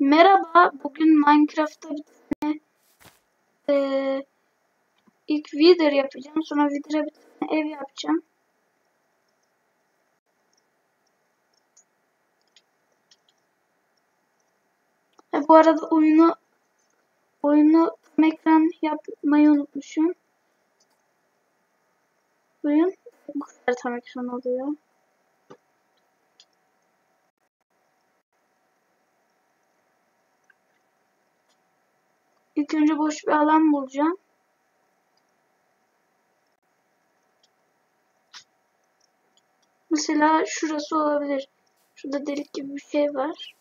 Merhaba, bugün Minecraft'ta bir tane eee, ilk Wither yapacağım. Sonra Wither'a bir tane ev yapacağım. Ha, bu arada oyunu oyunu tam ekran yapmayı unutmuşum. Oyun bu kadar tam ekran oluyor. İlk önce boş bir alan bulacağım. Mesela şurası olabilir. Şurada delik gibi bir şey var.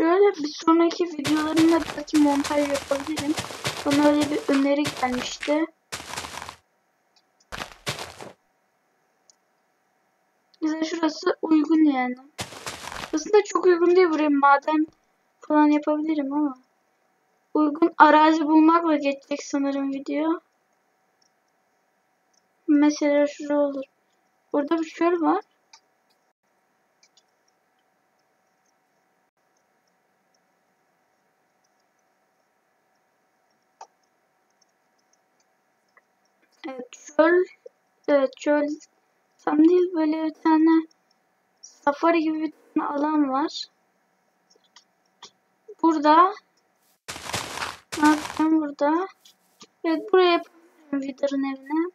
Şöyle bir sonraki videolarımda belki montaj yapabilirim. Bana öyle bir öneri gelmişti. Bize şurası uygun yani. Aslında çok uygun değil buraya maden falan yapabilirim ama. Uygun arazi bulmakla geçecek sanırım video. Mesela şurada olur. Burada bir çöl var. Evet çöl. Evet çöl. Tam değil böyle bir tane safari gibi bir tane alan var. Burada ne yapacağım burada? Evet buraya yapabilirim Wither'ın evine.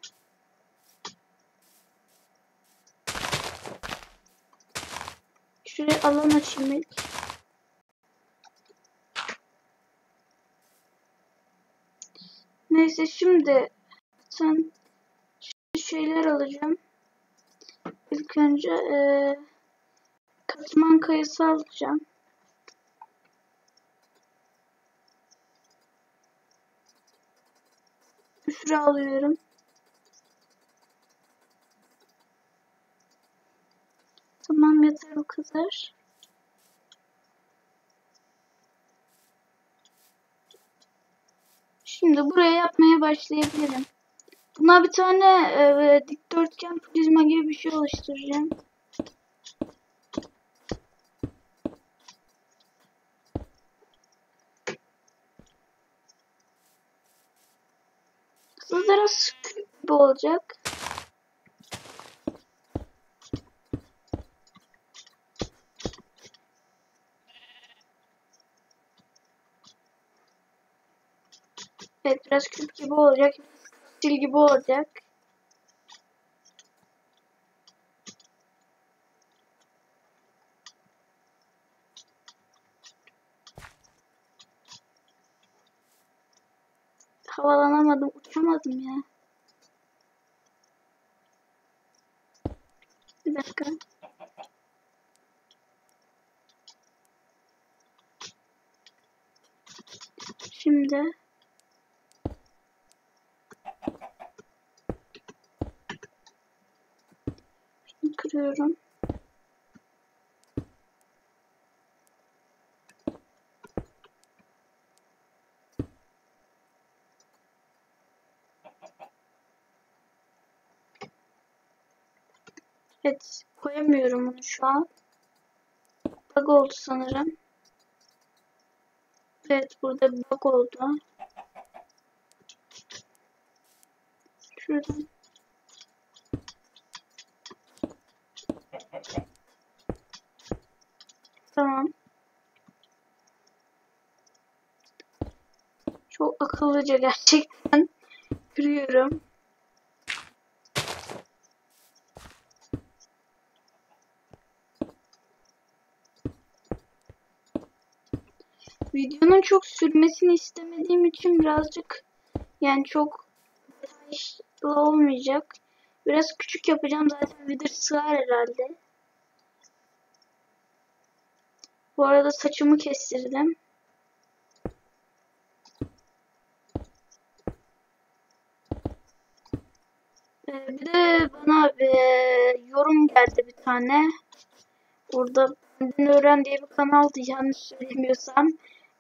Şuraya alan açayım ilk. Neyse şimdi sen şeyler alacağım. İlk önce e, katman kayısı alacağım. Bir sürü alıyorum. Tamam yeter bu kadar. Şimdi buraya yapmaya başlayabilirim. Buna bir tane e, dikdörtgen prizma gibi bir şey oluşturacağım. Sızlara sık gibi olacak. Evet biraz küp gibi olacak. Stil gibi olacak. Havalanamadım, uçamadım ya. Bir dakika. Şimdi kırıyorum. Evet, koyamıyorum onu şu an. Bug oldu sanırım. Evet, burada bug oldu. Şuradan Tamam. Çok akıllıca gerçekten kırıyorum. Videonun çok sürmesini istemediğim için birazcık yani çok detaylı olmayacak. Biraz küçük yapacağım zaten video sığar herhalde. Bu arada saçımı kestirdim. Ee, bir de bana e, yorum geldi bir tane. Burada Benden Öğren diye bir kanaldı yanlış söylemiyorsam.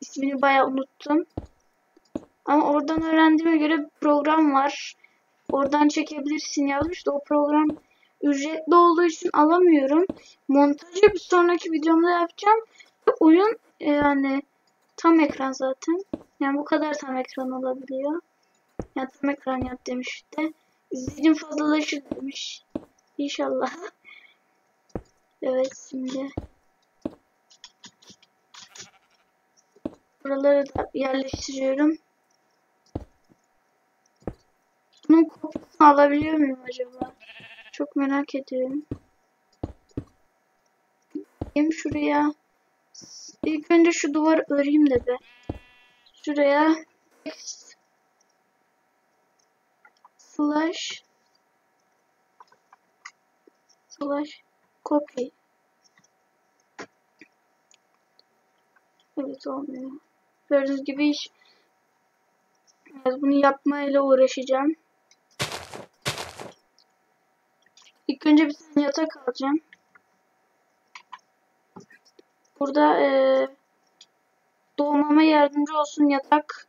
İsmini bayağı unuttum. Ama oradan öğrendiğime göre bir program var. Oradan çekebilirsin yazmış da o program ücretli olduğu için alamıyorum. Montajı bir sonraki videomda yapacağım. Oyun e, yani tam ekran zaten. Yani bu kadar tam ekran olabiliyor. Yani tam ekran yap demiş işte. İzleyicim fazlalaşır demiş. İnşallah. Evet şimdi. Buraları da yerleştiriyorum. Bunun kopyasını alabiliyor muyum acaba? Çok merak ediyorum. Gideyim şuraya. İlk önce şu duvarı öreyim de. Şuraya slash slash copy. Evet olmuyor. Gördüğünüz gibi hiç evet, bunu yapmayla uğraşacağım. İlk önce bir tane yatak alacağım. Burada e, doğmama yardımcı olsun yatak.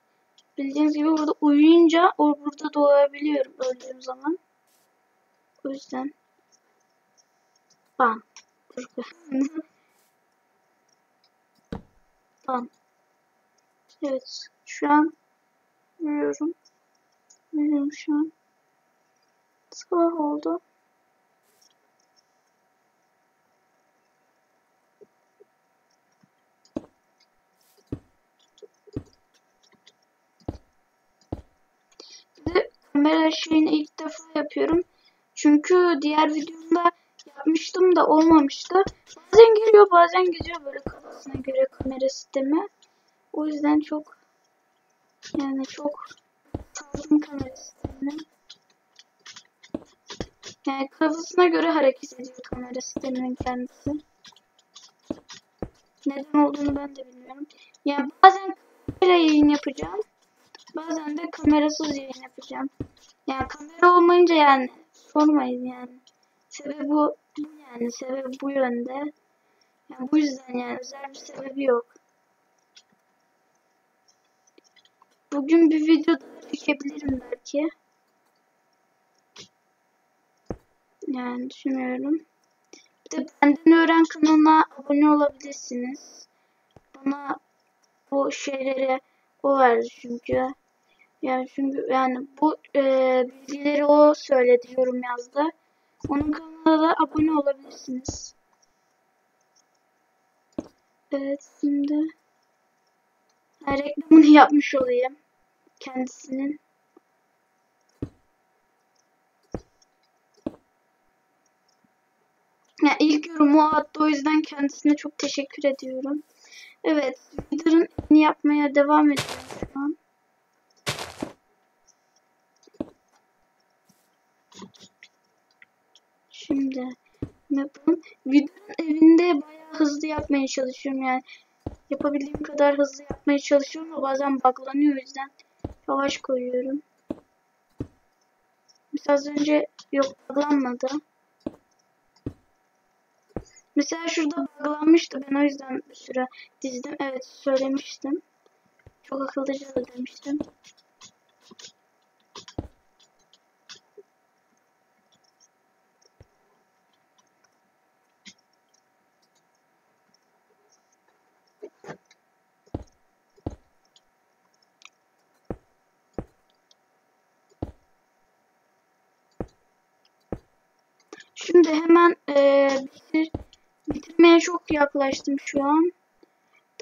Bildiğiniz gibi burada uyuyunca burada doğabiliyorum öldüğüm zaman. O yüzden bam. bam. Evet. Şu an uyuyorum. Uyuyorum şu an. Sabah oldu. kamera şeyini ilk defa yapıyorum. Çünkü diğer videomda yapmıştım da olmamıştı. Bazen geliyor bazen gidiyor böyle kafasına göre kamera sistemi. O yüzden çok yani çok saldım kamera sistemini. Yani kafasına göre hareket ediyor kamera sisteminin kendisi. Neden olduğunu ben de bilmiyorum. Yani bazen kamera yayın yapacağım. Bazen de kamerasız yayın yapacağım. Yani kamera olmayınca yani sormayın yani. Sebebi bu, yani sebebi bu yönde. Yani bu yüzden yani özel bir sebebi yok. Bugün bir video daha çekebilirim belki. Yani düşünüyorum. Bir de benden öğren kanalına abone olabilirsiniz. Bana bu şeyleri o verdi çünkü. Yani çünkü yani bu e, bilgileri o söyledi, yorum yazdı. Onun kanalına abone olabilirsiniz. Evet şimdi reklamını yapmış olayım kendisinin. Yani ilk yorumu attı o yüzden kendisine çok teşekkür ediyorum. Evet, videonun yapmaya devam ediyorum şu an. Şimdi yapalım. Videonun evinde bayağı hızlı yapmaya çalışıyorum yani. Yapabildiğim kadar hızlı yapmaya çalışıyorum ama bazen buglanıyor o yüzden yavaş koyuyorum. Mesela az önce yok buglanmadı. Mesela şurada buglanmıştı ben o yüzden bir süre dizdim. Evet söylemiştim. Çok akıllıca da demiştim. Şimdi hemen e, bitir, bitirmeye çok yaklaştım şu an.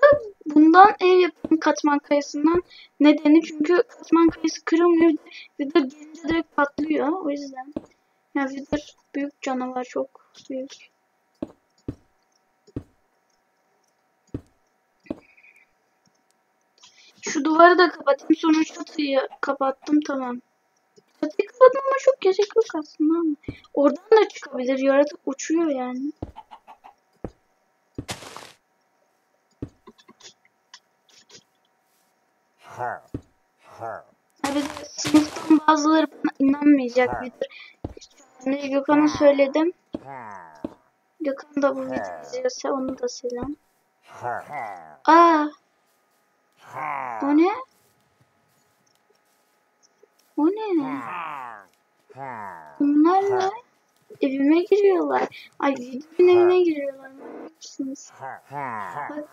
Da bundan ev yapımı katman kayasından nedeni çünkü katman kayası kırılmıyor. Wither gelince direkt patlıyor. O yüzden. Yani Wither büyük canavar çok büyük. Şu duvarı da kapatayım. Çatıyı kapattım. Tamam. Çatıyı kapatmama çok gerek yok aslında ama. Oradan da çıkabilir. Yaratık uçuyor yani. Abi de sınıftan bazıları bana inanmayacak bir. Şimdi Gökhan'a söyledim. Gökhan da bu videoyu izliyorsa onu da selam. Aa, o ne? O ne? Bunlar ne? Evime giriyorlar. Ay videonun evine giriyorlar. Mısınız? Bakın.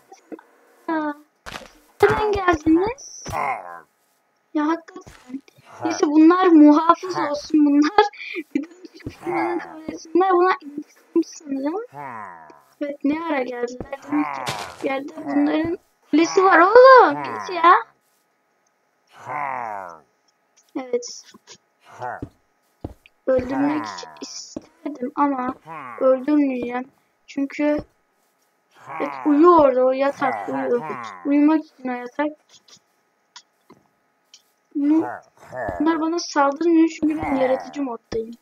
Nereden geldiniz? Ya hakikaten. Neyse bunlar muhafız olsun bunlar. Videonun çıkışından kabul etsinler. Buna intikam sanırım. Evet ne ara geldiler demek ki bir yerde bunların kulesi var oğlum. Git ya. Evet. Öldürmek isterdim ama öldürmeyeceğim. Çünkü evet, uyuyor orada o yatak uyuyor. Uyumak için o yatak. Bunlar bana saldırmıyor çünkü ben yaratıcı moddayım.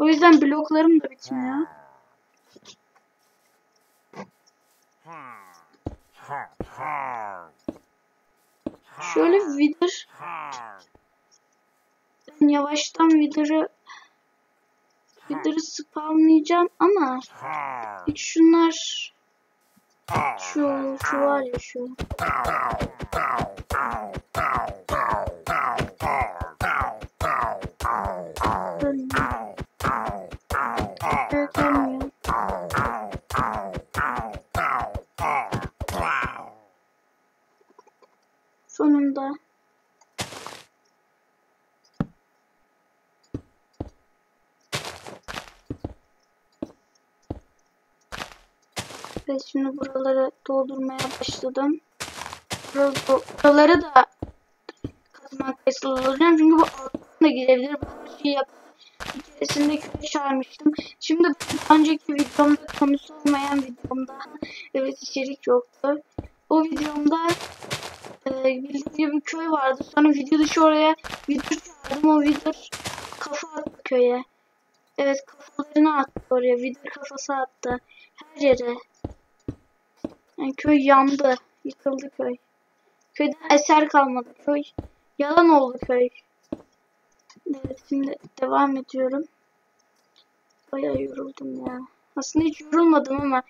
O yüzden bloklarım da bitmiyor. Şöyle ben yavaştan Wither'ı Wither'ı spamlayacağım ama hiç şunlar şu şu var ya şu şimdi buraları doldurmaya başladım. Buraları, da kazmak olacağım çünkü bu alttan da girebilir. Bu şey yap. Bir keresinde köye çağırmıştım. Şimdi önceki videomda konusu olmayan videomda evet içerik yoktu. O videomda e, bir köy vardı. Sonra video dışı oraya video çağırdım. O video kafa attı köye. Evet kafalarını attı oraya. Video kafası attı. Her yere. Yani köy yandı. Yıkıldı köy. Köyden eser kalmadı köy. Yalan oldu köy. Evet şimdi devam ediyorum. Bayağı yoruldum ya. Aslında hiç yorulmadım ama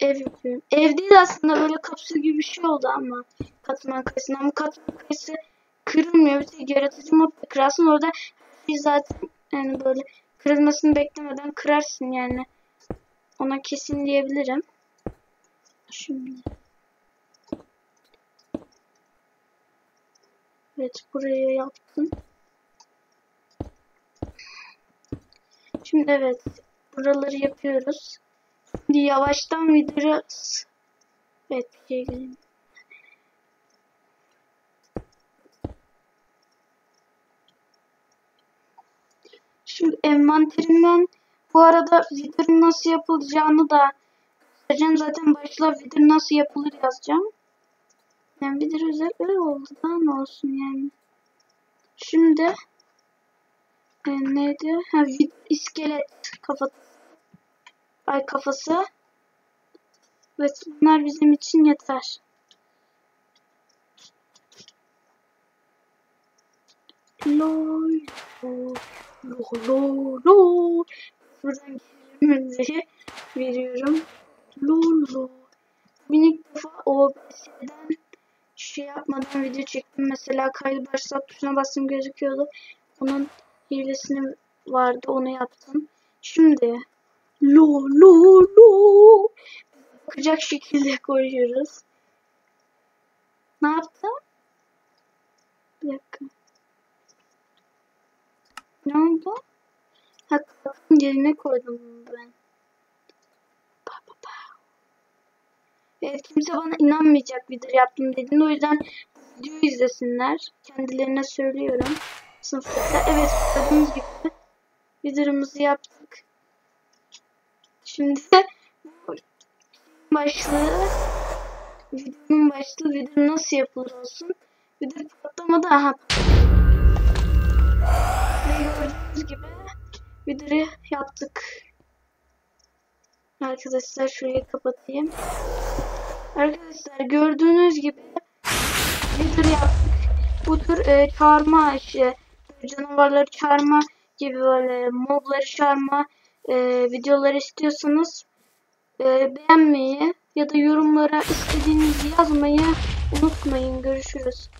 ev yapıyorum. Ev değil aslında böyle kapsül gibi bir şey oldu ama katman kayısının. Ama katman kayısı kırılmıyor. Bir tek yaratıcı mod kırarsın. Orada şey zaten yani böyle kırılmasını beklemeden kırarsın yani. Ona kesin diyebilirim. Şimdi. Evet buraya yaptım. Şimdi evet buraları yapıyoruz. Şimdi yavaştan videoyu evet bir şey gelin. Şimdi envanterimden bu arada videonun nasıl yapılacağını da göstereceğim. Zaten başla video nasıl yapılır yazacağım. Yani video özel öyle oldu. Daha ne olsun yani. Şimdi e, neydi? Ha, iskelet kafası. Ay kafası. Evet bunlar bizim için yeter. Lol. Lo lo lo. Buradan girmemizi veriyorum. Lo. Minik defa OBS'den şey yapmadan video çektim. Mesela kaydı başlat tuşuna bastım gözüküyordu. Onun hilesini vardı onu yaptım. Şimdi lo lo bakacak şekilde koyuyoruz. Ne yaptım? Bir dakika. Ne oldu? Ha kapının yerine koydum bunu ben. Pa, pa, pa. Evet kimse bana inanmayacak video yaptım dediğinde o yüzden videoyu izlesinler. Kendilerine söylüyorum. Sınıfta evet gördüğünüz gibi videomuzu yaptık. Şimdi de başlığı videonun başlığı video nasıl yapılır olsun. Video patlamadı aha. Ve gördüğünüz gibi videoyu yaptık. Arkadaşlar şurayı kapatayım. Arkadaşlar gördüğünüz gibi video yaptık. Bu tür e, çağırma işi, canavarları çağırma gibi böyle mobları çağırma e, videoları istiyorsanız e, beğenmeyi ya da yorumlara istediğinizi yazmayı unutmayın. Görüşürüz.